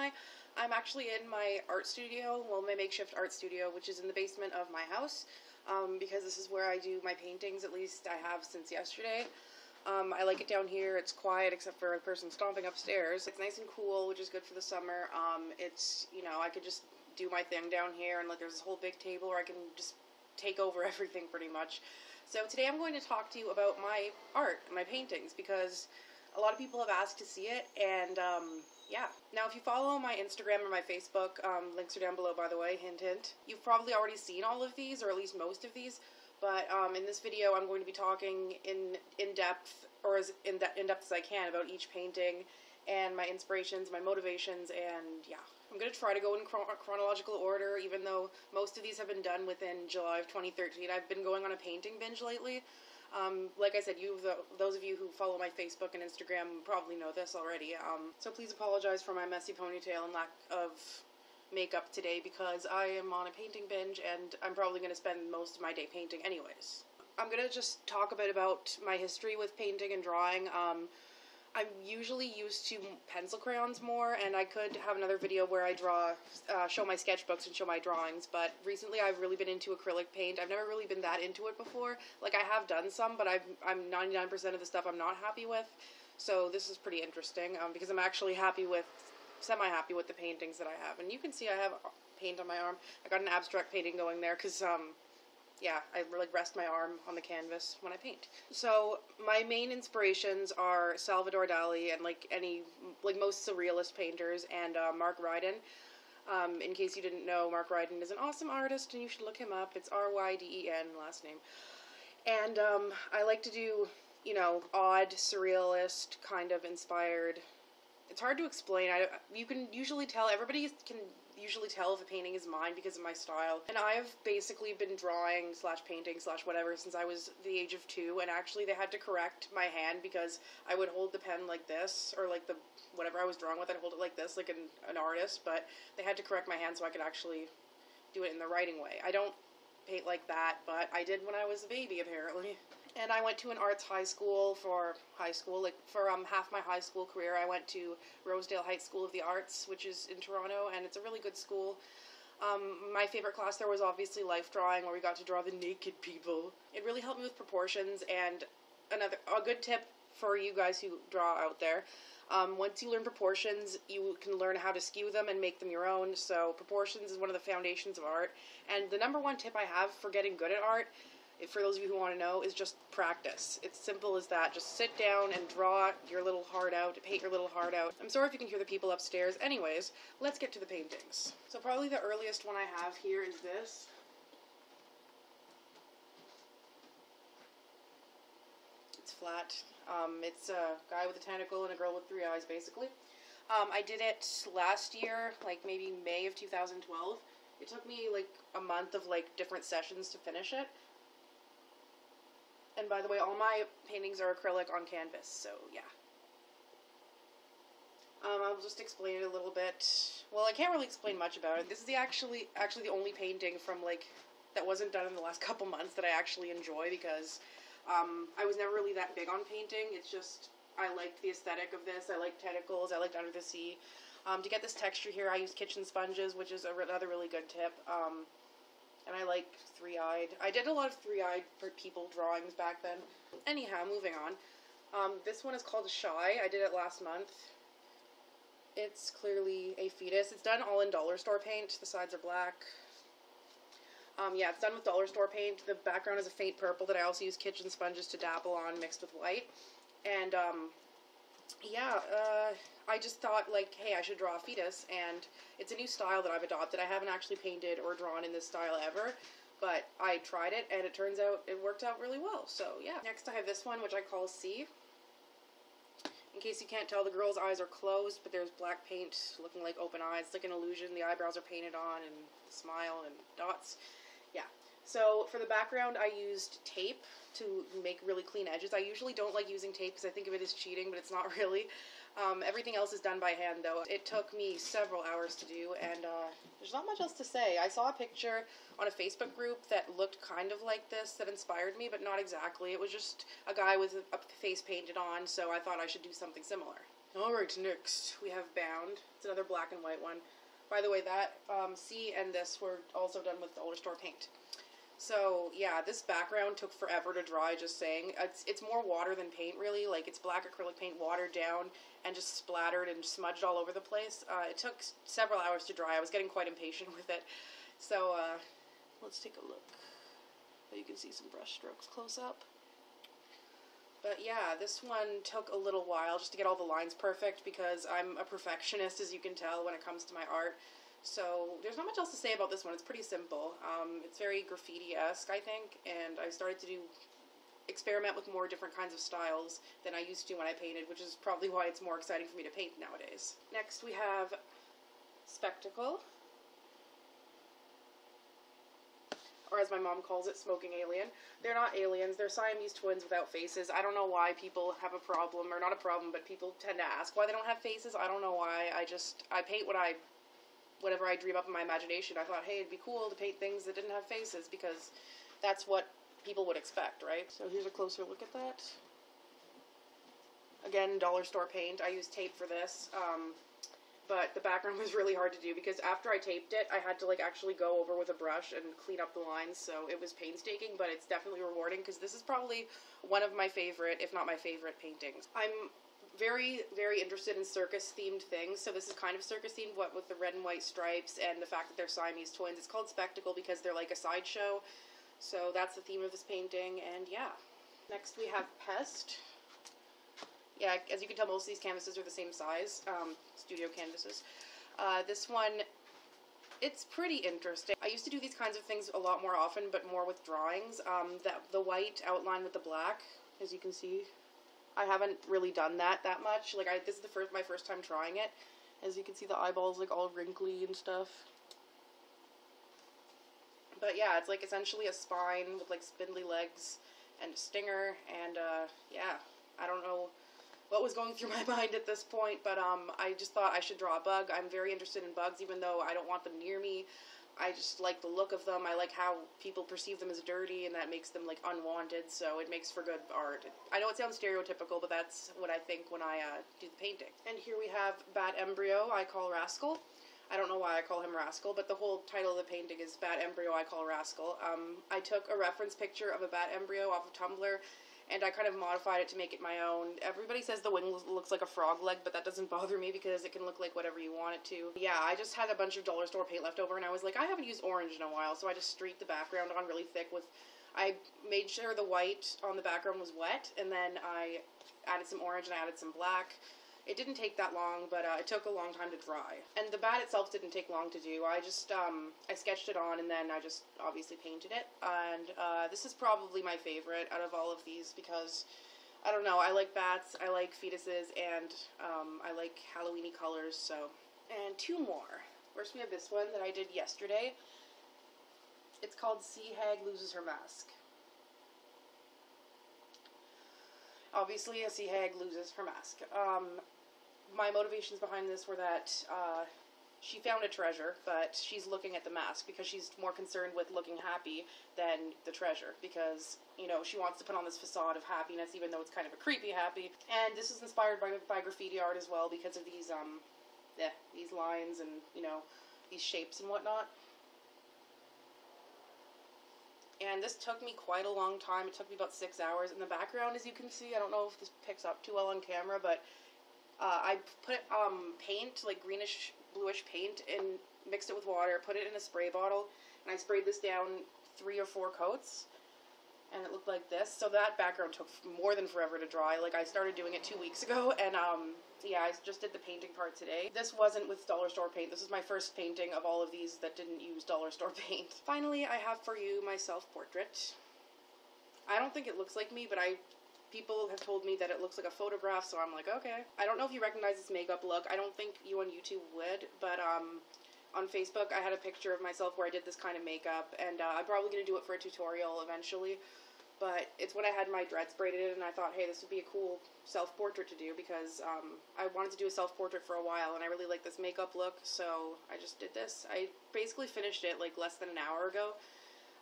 I. I'm actually in my art studio, well, my makeshift art studio, which is in the basement of my house, um, because this is where I do my paintings, at least I have since yesterday. Um, I like it down here. It's quiet except for a person stomping upstairs. It's nice and cool, which is good for the summer. Um, it's, you know, I could just do my thing down here and like there's this whole big table where I can just take over everything pretty much. So today I'm going to talk to you about my art, my paintings, because a lot of people have asked to see it, and um, yeah. Now, if you follow my Instagram or my Facebook, um, links are down below, by the way, hint, hint. You've probably already seen all of these, or at least most of these, but um, in this video, I'm going to be talking in in depth, or as in, de- in depth as I can, about each painting and my inspirations, my motivations, and yeah. I'm going to try to go in chron- chronological order, even though most of these have been done within July of 2013. I've been going on a painting binge lately. Um, like I said, you, the, those of you who follow my Facebook and Instagram, probably know this already. Um, so please apologize for my messy ponytail and lack of makeup today because I am on a painting binge and I'm probably going to spend most of my day painting anyways. I'm going to just talk a bit about my history with painting and drawing. Um, I'm usually used to pencil crayons more, and I could have another video where I draw, uh, show my sketchbooks and show my drawings, but recently I've really been into acrylic paint. I've never really been that into it before. Like, I have done some, but I've, I'm 99% of the stuff I'm not happy with, so this is pretty interesting, um, because I'm actually happy with, semi-happy with the paintings that I have. And you can see I have paint on my arm. I got an abstract painting going there, because, um, yeah, I like rest my arm on the canvas when I paint. So my main inspirations are Salvador Dali and like any like most surrealist painters and uh, Mark Ryden. Um, in case you didn't know, Mark Ryden is an awesome artist, and you should look him up. It's R Y D E N last name. And um, I like to do you know odd surrealist kind of inspired. It's hard to explain. I you can usually tell everybody can usually tell if a painting is mine because of my style. And I've basically been drawing slash painting slash whatever since I was the age of two. And actually, they had to correct my hand because I would hold the pen like this or like the whatever I was drawing with. I'd hold it like this, like an, an artist. But they had to correct my hand so I could actually do it in the writing way. I don't paint like that, but I did when I was a baby apparently. And I went to an arts high school for high school, like for um, half my high school career. I went to Rosedale Heights School of the Arts, which is in Toronto, and it's a really good school. Um, my favorite class there was obviously life drawing, where we got to draw the naked people. It really helped me with proportions, and another a good tip for you guys who draw out there. Um, once you learn proportions, you can learn how to skew them and make them your own. So proportions is one of the foundations of art. And the number one tip I have for getting good at art for those of you who want to know, is just practice. It's simple as that. Just sit down and draw your little heart out, paint your little heart out. I'm sorry if you can hear the people upstairs. Anyways, let's get to the paintings. So probably the earliest one I have here is this. It's flat. Um, it's a guy with a tentacle and a girl with three eyes, basically. Um, I did it last year, like maybe May of 2012. It took me like a month of like different sessions to finish it. And by the way, all my paintings are acrylic on canvas, so yeah. Um, I'll just explain it a little bit. Well, I can't really explain much about it. This is the actually actually the only painting from like that wasn't done in the last couple months that I actually enjoy because um, I was never really that big on painting. It's just I liked the aesthetic of this. I liked tentacles. I liked under the sea. Um, to get this texture here, I used kitchen sponges, which is another really good tip. Um, and I like three-eyed. I did a lot of three-eyed people drawings back then. Anyhow, moving on. Um, this one is called Shy. I did it last month. It's clearly a fetus. It's done all in dollar store paint. The sides are black. Um, yeah, it's done with dollar store paint. The background is a faint purple that I also use kitchen sponges to dabble on mixed with white. And um, yeah, uh, I just thought like, hey, I should draw a fetus, and it's a new style that I've adopted. I haven't actually painted or drawn in this style ever, but I tried it, and it turns out it worked out really well. So yeah. Next, I have this one, which I call C. In case you can't tell, the girl's eyes are closed, but there's black paint looking like open eyes. It's like an illusion. The eyebrows are painted on, and the smile and dots. Yeah. So for the background, I used tape to make really clean edges. I usually don't like using tape because I think of it as cheating, but it's not really. Um, everything else is done by hand, though. It took me several hours to do, and uh, there's not much else to say. I saw a picture on a Facebook group that looked kind of like this that inspired me, but not exactly. It was just a guy with a face painted on, so I thought I should do something similar. Alright, next we have Bound. It's another black and white one. By the way, that um, C and this were also done with the older Store paint. So yeah, this background took forever to dry. Just saying, it's it's more water than paint, really. Like it's black acrylic paint watered down and just splattered and smudged all over the place. Uh, it took several hours to dry. I was getting quite impatient with it. So uh, let's take a look. You can see some brush strokes close up. But yeah, this one took a little while just to get all the lines perfect because I'm a perfectionist, as you can tell, when it comes to my art. So there's not much else to say about this one. It's pretty simple. Um, it's very graffiti-esque, I think, and I started to do experiment with more different kinds of styles than I used to when I painted, which is probably why it's more exciting for me to paint nowadays. Next we have Spectacle. or as my mom calls it, smoking alien. They're not aliens. They're Siamese twins without faces. I don't know why people have a problem, or not a problem, but people tend to ask why they don't have faces. I don't know why. I just I paint what I, whatever I dream up in my imagination. I thought, hey, it'd be cool to paint things that didn't have faces because that's what people would expect, right? So here's a closer look at that. Again, dollar store paint. I use tape for this. Um, but the background was really hard to do because after I taped it, I had to like actually go over with a brush and clean up the lines. So it was painstaking, but it's definitely rewarding because this is probably one of my favorite, if not my favorite, paintings. I'm very, very interested in circus themed things. So this is kind of circus themed, what with the red and white stripes and the fact that they're Siamese twins. It's called Spectacle because they're like a sideshow. So that's the theme of this painting, and yeah. Next we have Pest yeah, as you can tell, most of these canvases are the same size, um, studio canvases. Uh, this one, it's pretty interesting. I used to do these kinds of things a lot more often, but more with drawings. Um, the, the white outlined with the black, as you can see. I haven't really done that that much. Like, I this is the first my first time trying it. As you can see, the eyeballs like all wrinkly and stuff. But yeah, it's like essentially a spine with like spindly legs and a stinger, and uh, yeah, I don't know what was going through my mind at this point, but um, I just thought I should draw a bug. I'm very interested in bugs, even though I don't want them near me. I just like the look of them. I like how people perceive them as dirty, and that makes them like unwanted. So it makes for good art. I know it sounds stereotypical, but that's what I think when I uh, do the painting. And here we have Bat Embryo. I call Rascal. I don't know why I call him Rascal, but the whole title of the painting is Bat Embryo. I call Rascal. Um, I took a reference picture of a bat embryo off of Tumblr and I kind of modified it to make it my own. Everybody says the wing looks like a frog leg, but that doesn't bother me because it can look like whatever you want it to. Yeah, I just had a bunch of dollar store paint left over, and I was like, I haven't used orange in a while, so I just streaked the background on really thick with. I made sure the white on the background was wet, and then I added some orange and I added some black it didn't take that long, but uh, it took a long time to dry. And the bat itself didn't take long to do. I just um, I sketched it on and then I just obviously painted it. And uh, this is probably my favorite out of all of these because I don't know. I like bats. I like fetuses, and um, I like Halloweeny colors. So, and two more. First, we have this one that I did yesterday. It's called Sea Hag Loses Her Mask. Obviously, a sea hag loses her mask. Um, my motivations behind this were that uh, she found a treasure, but she's looking at the mask because she's more concerned with looking happy than the treasure because, you know, she wants to put on this facade of happiness even though it's kind of a creepy happy. And this is inspired by, by graffiti art as well because of these, um, yeah, these lines and, you know, these shapes and whatnot. And this took me quite a long time. It took me about six hours. In the background, as you can see, I don't know if this picks up too well on camera, but uh, I put um, paint, like greenish bluish paint, and mixed it with water, put it in a spray bottle, and I sprayed this down three or four coats, and it looked like this. So that background took more than forever to dry. Like I started doing it two weeks ago, and um, yeah, I just did the painting part today. This wasn't with dollar store paint. This is my first painting of all of these that didn't use dollar store paint. Finally, I have for you my self-portrait. I don't think it looks like me, but I people have told me that it looks like a photograph, so I'm like, okay. I don't know if you recognize this makeup look. I don't think you on YouTube would, but um, on Facebook I had a picture of myself where I did this kind of makeup, and uh, I'm probably going to do it for a tutorial eventually. But it's when I had my dreads braided in, and I thought, hey, this would be a cool self-portrait to do because um, I wanted to do a self-portrait for a while, and I really like this makeup look, so I just did this. I basically finished it like less than an hour ago.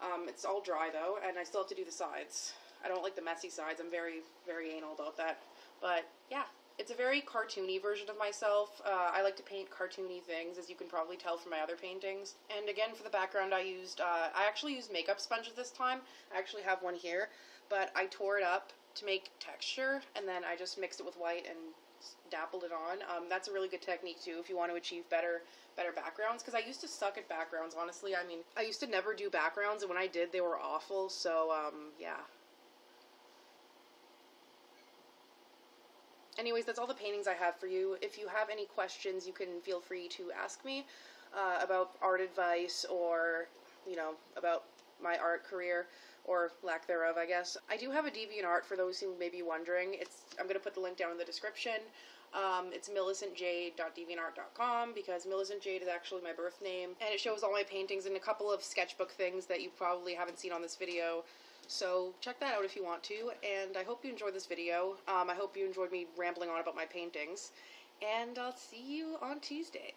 Um, it's all dry though, and I still have to do the sides. I don't like the messy sides. I'm very, very anal about that. But yeah, It's a very cartoony version of myself. Uh, I like to paint cartoony things, as you can probably tell from my other paintings. And again, for the background, I used, uh, I actually used makeup sponges this time. I actually have one here, but I tore it up to make texture, and then I just mixed it with white and dappled it on. Um, that's a really good technique too if you want to achieve better better backgrounds. Because I used to suck at backgrounds. Honestly, I mean, I used to never do backgrounds, and when I did, they were awful. So um, yeah. Anyways, that's all the paintings I have for you. If you have any questions, you can feel free to ask me uh, about art advice or, you know, about my art career or lack thereof, I guess. I do have a DeviantArt for those who may be wondering. It's I'm going to put the link down in the description. Um, it's millicentjade.deviantart.com because Millicent Jade is actually my birth name, and it shows all my paintings and a couple of sketchbook things that you probably haven't seen on this video. So check that out if you want to, and I hope you enjoyed this video. Um, I hope you enjoyed me rambling on about my paintings, and I'll see you on Tuesday.